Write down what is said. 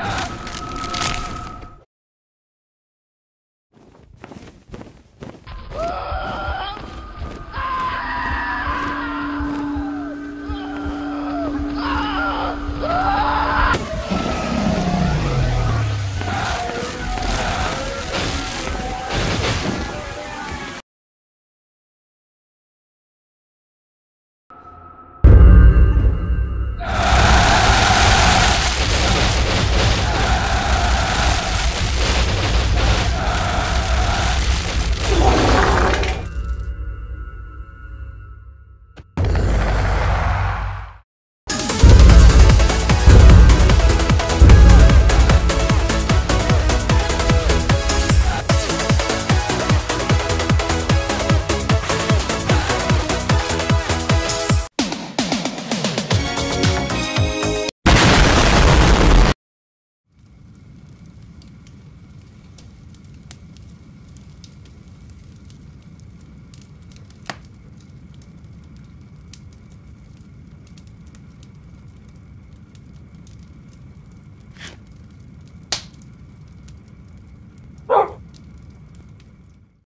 Ah!